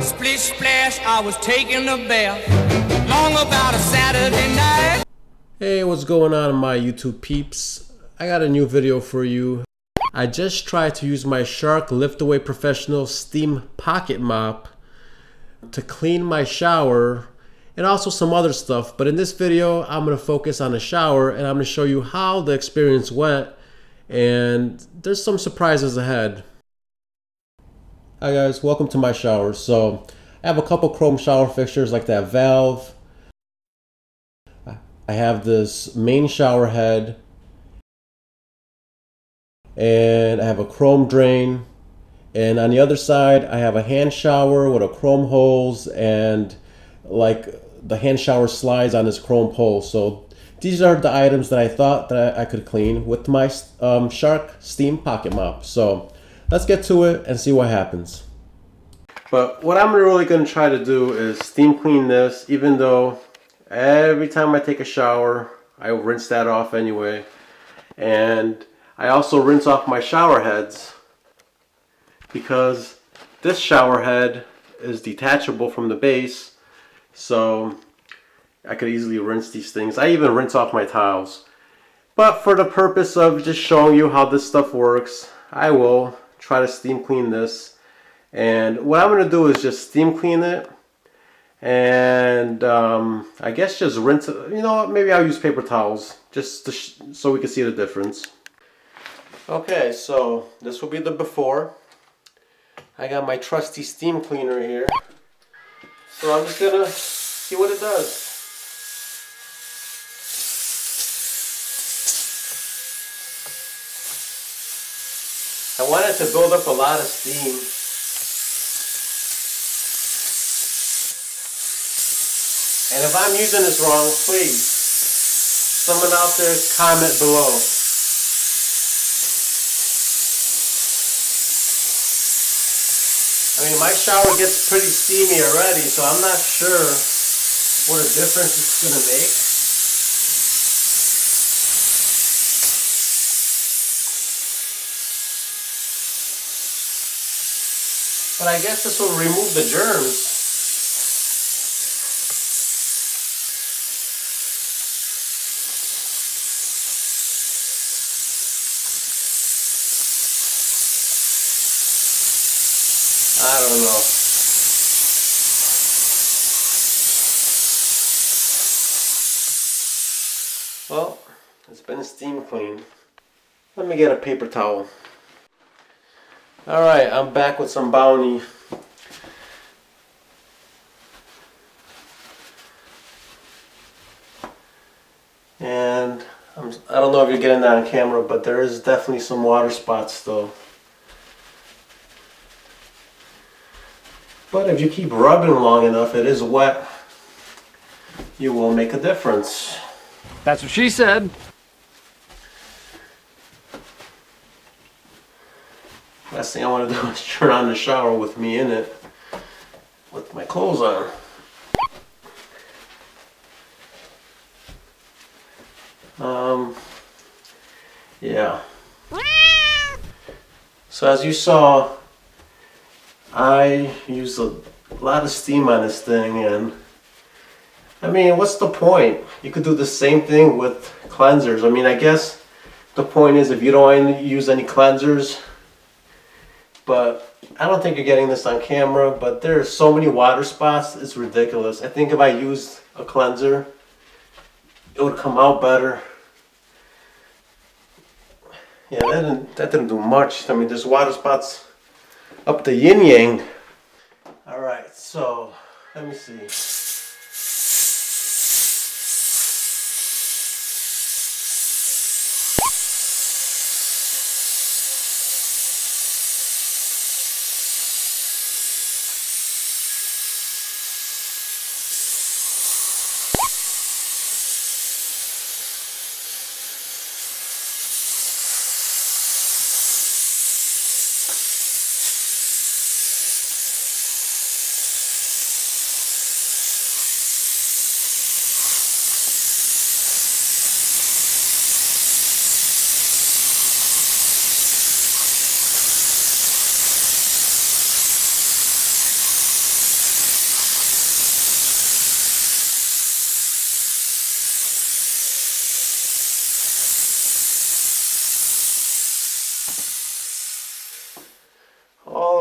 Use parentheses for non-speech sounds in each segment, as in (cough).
Splish splash, I was taking a bath. Long about a Saturday night. Hey, what's going on my YouTube peeps? I got a new video for you. I just tried to use my Shark Liftaway Professional Steam Pocket Mop to clean my shower and also some other stuff. But in this video, I'm gonna focus on the shower and I'm gonna show you how the experience went and there's some surprises ahead. Hi guys, welcome to my shower. So I have a couple chrome shower fixtures like that valve. I have this main shower head. And I have a chrome drain. And on the other side I have a hand shower with a chrome hose and like the hand shower slides on this chrome pole. So these are the items that I thought that I could clean with my um, Shark Steam Pocket Mop. So let's get to it and see what happens but what I'm really going to try to do is steam clean this even though every time I take a shower I rinse that off anyway and I also rinse off my shower heads because this shower head is detachable from the base so I could easily rinse these things. I even rinse off my tiles. But for the purpose of just showing you how this stuff works, I will try to steam clean this. And what I'm going to do is just steam clean it. And um, I guess just rinse it. You know what? Maybe I'll use paper towels just so we can see the difference. Okay, so this will be the before. I got my trusty steam cleaner here. So I'm just gonna see what it does. I want it to build up a lot of steam. And if I'm using this wrong, please, someone out there comment below. I mean, my shower gets pretty steamy already, so I'm not sure what a difference it's going to make. But I guess this will remove the germs. I don't know. Well, it's been steam cleaned. Let me get a paper towel. Alright, I'm back with some Bounty. And I'm, I don't know if you're getting that on camera, but there is definitely some water spots though. But if you keep rubbing long enough, it is wet, you will make a difference. That's what she said. Last thing I want to do (laughs) is turn on the shower with me in it, with my clothes on. Um, yeah. So as you saw, I use a lot of steam on this thing and I mean what's the point? You could do the same thing with cleansers. I mean I guess the point is if you don't use any cleansers but I don't think you're getting this on camera but there are so many water spots it's ridiculous. I think if I used a cleanser it would come out better. Yeah that didn't, that didn't do much. I mean there's water spots up the yin yang. All right, so let me see.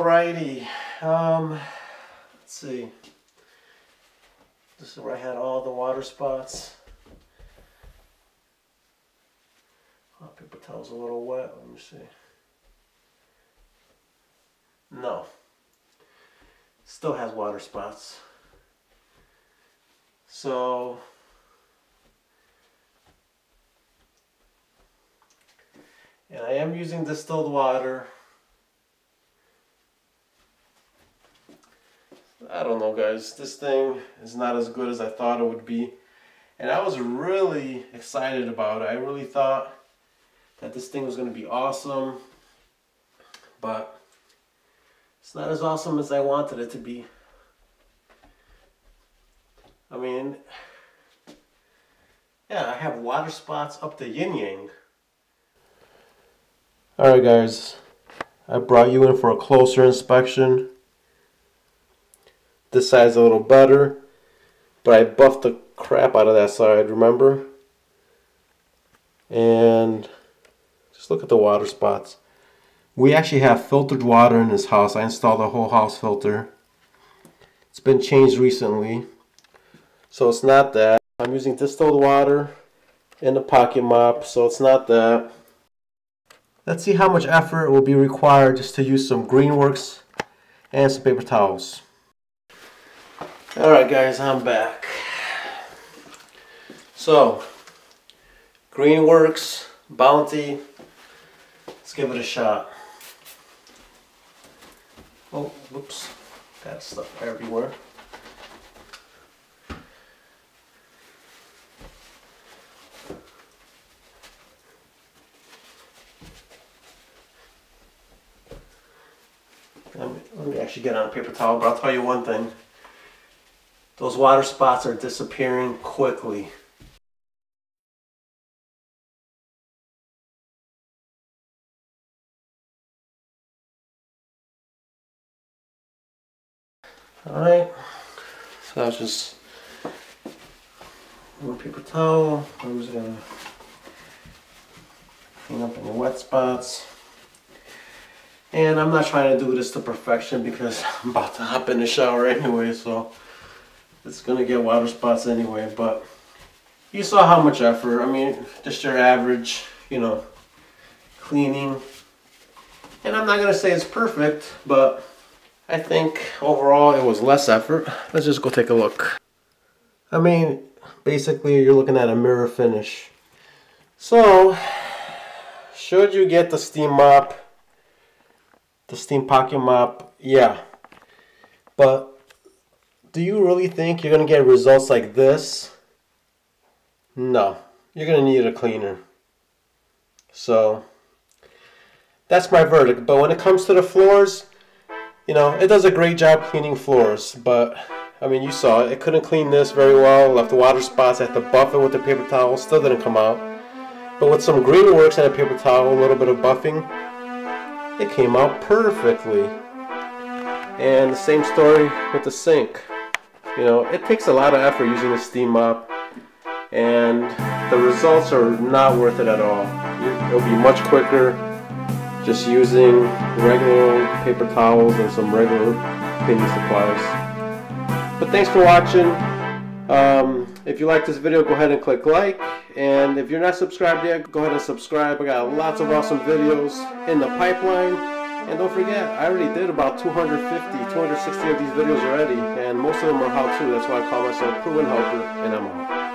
Alrighty. Um, let's see. This is where I had all the water spots. Oh, paper towel's a little wet. Let me see. No. Still has water spots. So and I am using distilled water. I don't know guys, this thing is not as good as I thought it would be. And I was really excited about it. I really thought that this thing was going to be awesome. But it's not as awesome as I wanted it to be. I mean, yeah, I have water spots up the yin yang. Alright guys, I brought you in for a closer inspection. This side's a little better, but I buffed the crap out of that side, remember? And just look at the water spots. We actually have filtered water in this house. I installed a whole house filter. It's been changed recently. So it's not that. I'm using distilled water in the pocket mop, so it's not that. Let's see how much effort will be required just to use some Greenworks and some paper towels. Alright guys, I'm back. So, Greenworks, Bounty, let's give it a shot. Oh, whoops, got stuff everywhere. Let me, let me actually get on a paper towel, but I'll tell you one thing. Those water spots are disappearing quickly. Alright, so that's just one paper towel. I'm just gonna clean up any wet spots. And I'm not trying to do this to perfection because (laughs) I'm about to hop in the shower anyway, so it's gonna get water spots anyway, but you saw how much effort. I mean, just your average, you know, cleaning. And I'm not gonna say it's perfect, but I think overall it was less effort. Let's just go take a look. I mean, basically you're looking at a mirror finish. So, should you get the steam mop, the steam pocket mop? Yeah. But do you really think you're going to get results like this? No. You're going to need a cleaner. So, that's my verdict. But when it comes to the floors, you know, it does a great job cleaning floors, but I mean, you saw it. It couldn't clean this very well. Left water spots. I had to buff it with the paper towel. Still didn't come out. But with some green works and a paper towel, a little bit of buffing, it came out perfectly. And the same story with the sink. You know, it takes a lot of effort using a steam mop, and the results are not worth it at all. It'll be much quicker just using regular paper towels and some regular cleaning supplies. But thanks for watching. Um, if you like this video, go ahead and click like. And if you're not subscribed yet, go ahead and subscribe. I got lots of awesome videos in the pipeline. And don't forget, I already did about 250, 260 of these videos already. And most of them are how-to. That's why I call myself Proven Helper. And I'm out.